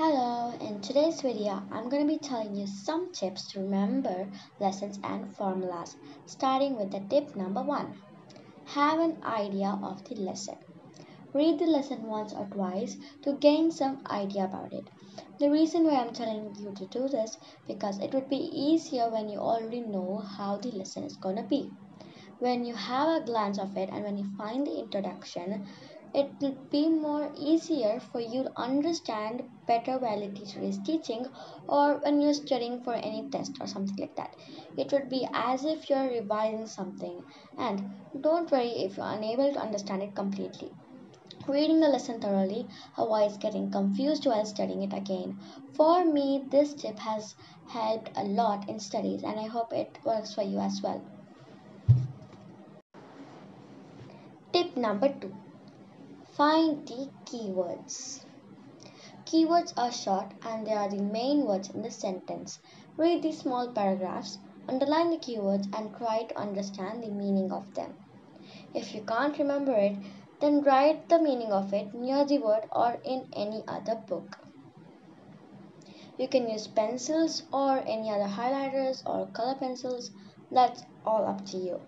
Hello, in today's video I'm going to be telling you some tips to remember lessons and formulas starting with the tip number 1. Have an idea of the lesson. Read the lesson once or twice to gain some idea about it. The reason why I'm telling you to do this because it would be easier when you already know how the lesson is going to be. When you have a glance of it and when you find the introduction, it will be more easier for you to understand better while the teacher is teaching or when you're studying for any test or something like that. It would be as if you're revising something and don't worry if you're unable to understand it completely. Reading the lesson thoroughly avoids getting confused while studying it again. For me, this tip has helped a lot in studies and I hope it works for you as well. Tip number two Find the keywords. Keywords are short and they are the main words in the sentence. Read the small paragraphs, underline the keywords and try to understand the meaning of them. If you can't remember it, then write the meaning of it near the word or in any other book. You can use pencils or any other highlighters or color pencils. That's all up to you.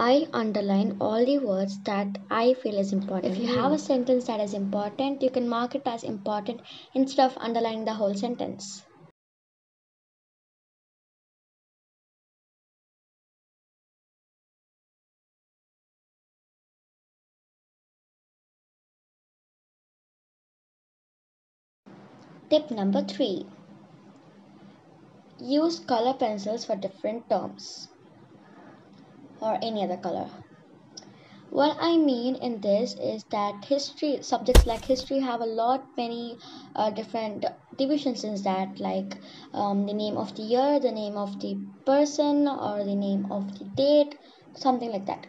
I underline all the words that I feel is important. If you have a sentence that is important, you can mark it as important instead of underlining the whole sentence. Tip number 3 Use color pencils for different terms or any other color. What I mean in this is that history subjects like history have a lot many uh, different divisions in that like um, the name of the year, the name of the person or the name of the date, something like that.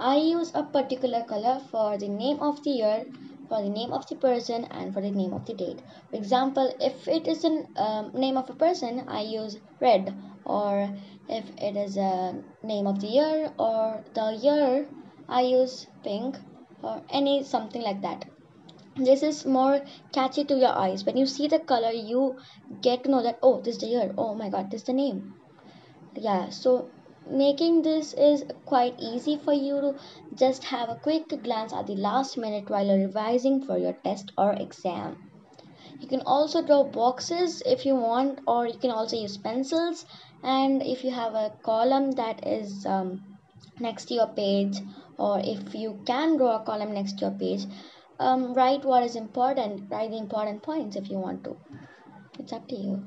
I use a particular color for the name of the year, for the name of the person and for the name of the date. For example, if it is a um, name of a person, I use red or if it is a name of the year or the year I use pink or any something like that. This is more catchy to your eyes. When you see the color you get to know that oh this is the year. Oh my god this is the name. Yeah so making this is quite easy for you to just have a quick glance at the last minute while you're revising for your test or exam you can also draw boxes if you want or you can also use pencils and if you have a column that is um, next to your page or if you can draw a column next to your page um, write what is important write the important points if you want to it's up to you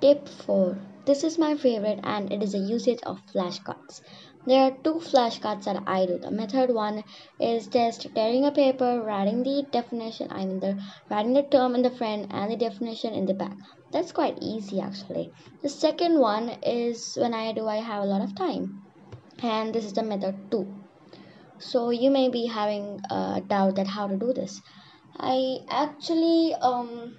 Tip 4. This is my favorite and it is a usage of flashcards. There are two flashcards that I do. The method one is just tearing a paper, writing the definition, I mean the writing the term in the front and the definition in the back. That's quite easy actually. The second one is when I do I have a lot of time. And this is the method 2. So you may be having a doubt that how to do this. I actually um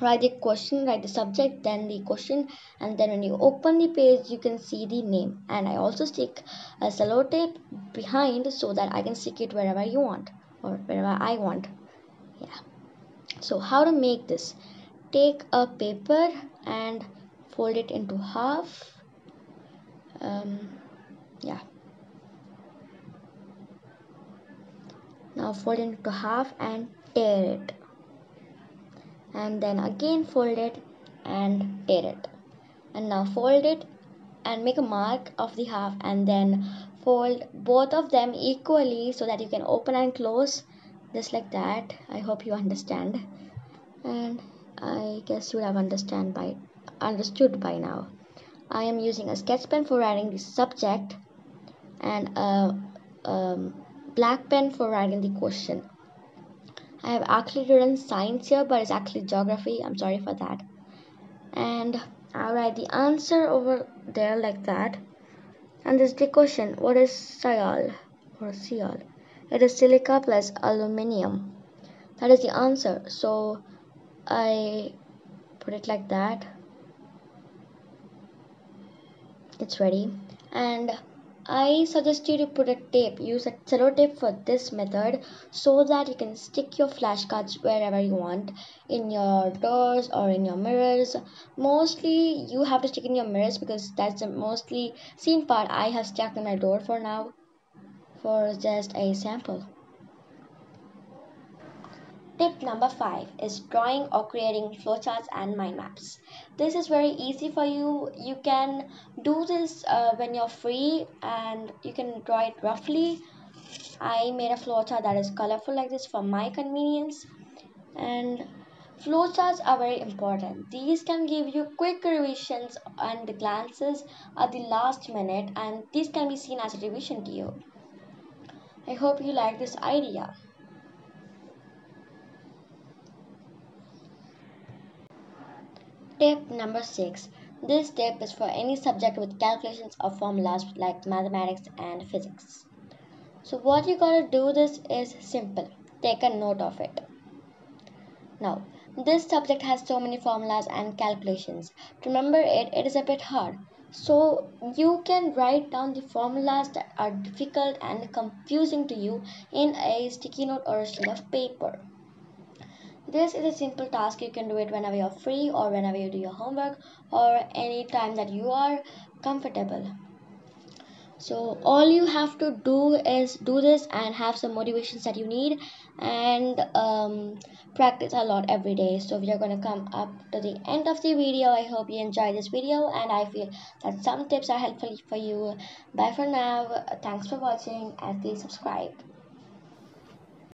write the question write the subject then the question and then when you open the page you can see the name. And i also stick a sellotape behind so that i can stick it wherever you want or wherever i want. Yeah. So how to make this? Take a paper and fold it into half. Um, yeah. Now fold it into half and tear it and then again fold it and tear it. And now fold it and make a mark of the half and then fold both of them equally so that you can open and close just like that. I hope you understand. And i guess you have understand by understood by now. I am using a sketch pen for writing the subject and a um, black pen for writing the question I have actually written science here, but it's actually geography. I'm sorry for that. And I'll write the answer over there like that. And this is the question. What is sial or sial? It is silica plus aluminium. That is the answer. So I put it like that. it's ready and I suggest you to put a tape, use a tape for this method so that you can stick your flashcards wherever you want in your doors or in your mirrors. Mostly you have to stick in your mirrors because that's the mostly seen part I have stuck in my door for now for just a sample. Tip number five is drawing or creating flowcharts and mind maps. This is very easy for you. You can do this uh, when you're free and you can draw it roughly. I made a flowchart that is colorful like this for my convenience. And flowcharts are very important. These can give you quick revisions and glances at the last minute and these can be seen as a revision to you. I hope you like this idea. Tip number 6. This tip is for any subject with calculations or formulas like mathematics and physics. So what you gotta do this is simple. Take a note of it. Now, this subject has so many formulas and calculations. To remember it, it is a bit hard. So you can write down the formulas that are difficult and confusing to you in a sticky note or a sheet of paper. This is a simple task. You can do it whenever you're free or whenever you do your homework or any time that you are comfortable. So all you have to do is do this and have some motivations that you need and um, practice a lot every day. So we are going to come up to the end of the video. I hope you enjoy this video and I feel that some tips are helpful for you. Bye for now. Thanks for watching and please subscribe.